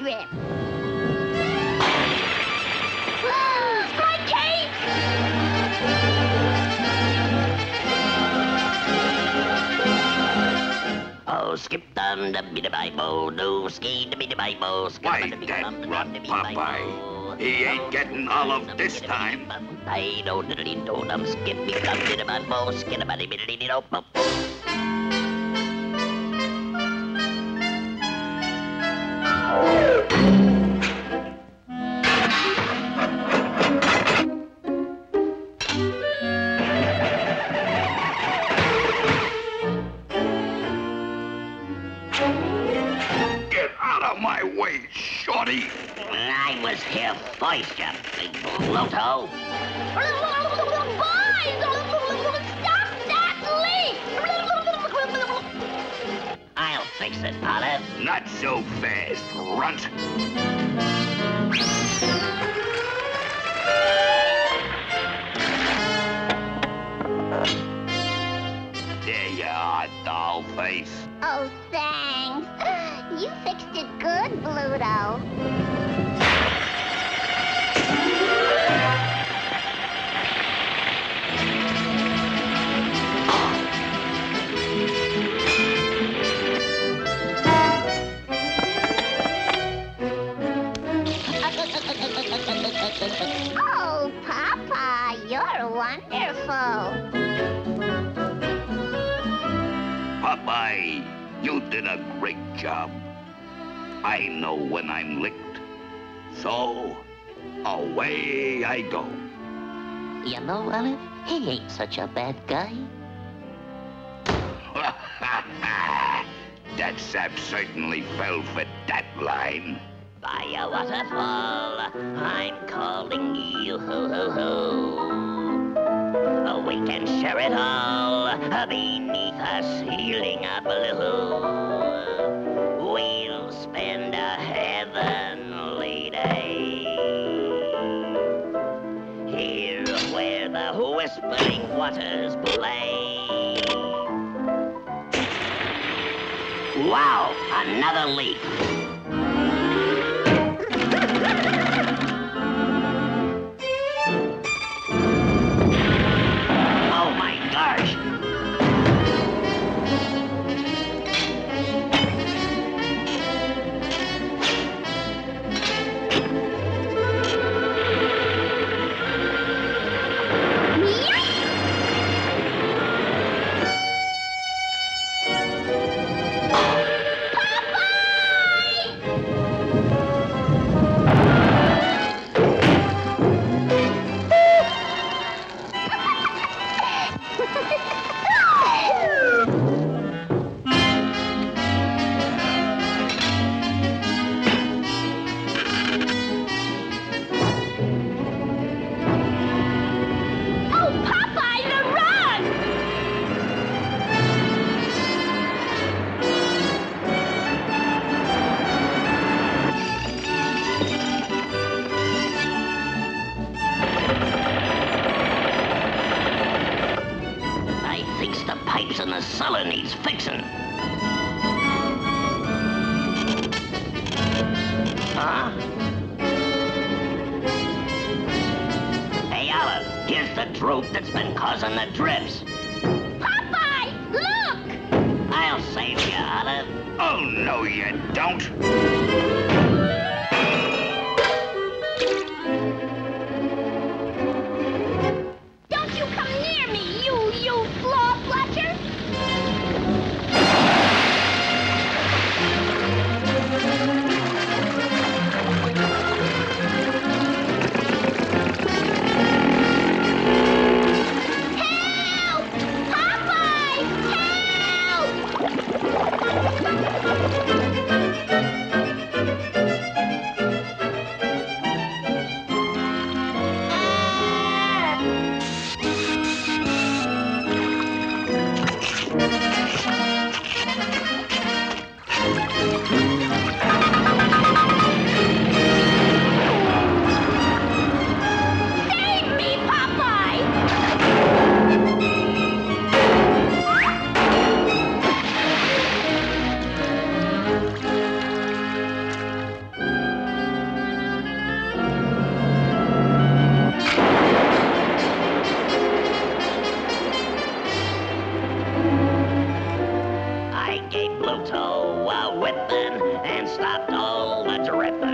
of that drip. My cape! Oh, skip dum da biddy bye bo, do ski da biddy bye bo, Why, that run, Popeye. He ain't getting all of this time. I do diddly do dum skippy dum biddy bye bo, skiddy biddy biddy do bo. I was here first, you big bloato. Boys! Stop that leak! I'll fix it, Olive. Not so fast, runt. There you are, doll face. Oh, thanks. You fixed it good, Bluto. Oh, Papa, you're wonderful. Popeye, you did a great job. I know when I'm licked. So, away I go. You know, Olive, he ain't such a bad guy. that sap certainly fell for that line. By a waterfall, I'm calling you. Ho, ho, ho. Oh, we can share it all uh, beneath a ceiling of blue. We'll spend a heavenly day here where the whispering waters play. Wow, another leak. Fixed the in the cellar needs fixing. Huh? Hey, Olive, here's the droop that's been causing the drips. Popeye, look! I'll save you, Olive. Oh, no, you don't. Don't Bluto a whipping and stopped all the dripping.